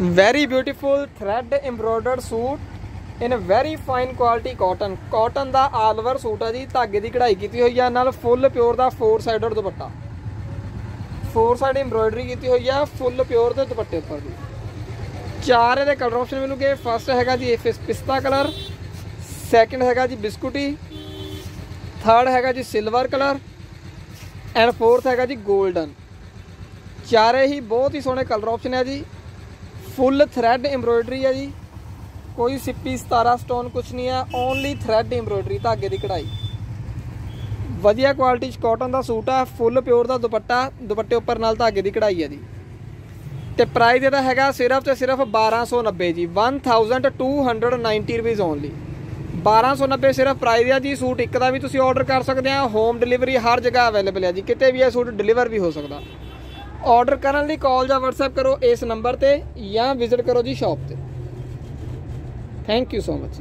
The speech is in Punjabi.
Very beautiful thread embroidered suit in very fine quality cotton cotton ਦਾ ਆਲ ਓਵਰ ਸੂਟ ਆ ਜੀ, ਧਾਗੇ ਦੀ ਕਢਾਈ ਕੀਤੀ ਹੋਈ ਆ, ਨਾਲ ਫੁੱਲ ਪਿਓਰ ਦਾ four sided dupatta. Four side embroidery ਕੀਤੀ ਹੋਈ ਆ ਫੁੱਲ ਪਿਓਰ ਦੇ ਦੁਪੱਟੇ ਉੱਪਰ ਦੀ। ਚਾਰ ਇਹਦੇ ਕਲਰ ਆਪਸ਼ਨ ਮਿਲੂਗੇ। ਫਸਟ ਹੈਗਾ ਜੀ ਪਿਸਤਾ ਕਲਰ ਸੈਕੰਡ ਹੈਗਾ ਜੀ, ਬਿਸਕੁਟੀ। ਥਰਡ ਹੈਗਾ ਜੀ ਸਿਲਵਰ ਕਲਰ ਐਂਡ ਫੋਰਥ ਹੈਗਾ ਜੀ 골ਡਨ ਚਾਰੇ ਹੀ ਬਹੁਤ ਹੀ ਸੋਹਣੇ ਕਲਰ ਆਪਸ਼ਨ ਹੈ ਜੀ। ਫੁੱਲ ਥ੍ਰੈਡ ਐਮਬ੍ਰੋਇਡਰੀ ਹੈ ਜੀ। ਕੋਈ ਸਿੱਪੀ 17 ਸਟੋਨ ਕੁਝ ਨਹੀਂ ਹੈ ਓਨਲੀ ਥ੍ਰੈਡ ਐਮਬ੍ਰੋਇਡਰੀ ਧਾਗੇ ਦੀ ਕਢਾਈ। ਵਧੀਆ ਕੁਆਲਿਟੀ ਚ ਕਾਟਨ ਦਾ ਸੂਟ ਆ, ਫੁੱਲ ਪਿਓਰ ਦਾ ਦੁਪੱਟਾ, ਦੁਪੱਟੇ ਉੱਪਰ ਨਾਲ ਧਾਗੇ ਦੀ ਕਢਾਈ ਹੈ ਜੀ। ਤੇ ਪ੍ਰਾਈਸ ਇਹਦਾ ਹੈਗਾ ਸਿਰਫ ਤੇ ਸਿਰਫ 1290 ਜੀ 1290 ਰੁਪਏ ਓਨਲੀ 1290 ਸਿਰਫ ਪ੍ਰਾਈਸ ਹੈ ਜੀ, ਸੂਟ ਇੱਕ ਦਾ ਵੀ ਤੁਸੀਂ ਆਰਡਰ ਕਰ ਸਕਦੇ ਆ ਹੋਮ ਡਿਲੀਵਰੀ ਹਰ ਜਗ੍ਹਾ ਅਵੇਲੇਬਲ ਹੈ ਜੀ, ਕਿਤੇ ਵੀ ਇਹ ਸੂਟ ਡਿਲੀਵਰ ਵੀ ਹੋ ਸਕਦਾ। ਆਰਡਰ ਕਰਨ ਲਈ ਕਾਲ ਜਾਂ WhatsApp ਕਰੋ ਇਸ ਨੰਬਰ ਤੇ ਜਾਂ ਵਿਜ਼ਿਟ ਕਰੋ ਜੀ ਸ਼ਾਪ ਤੇ। Thank you so much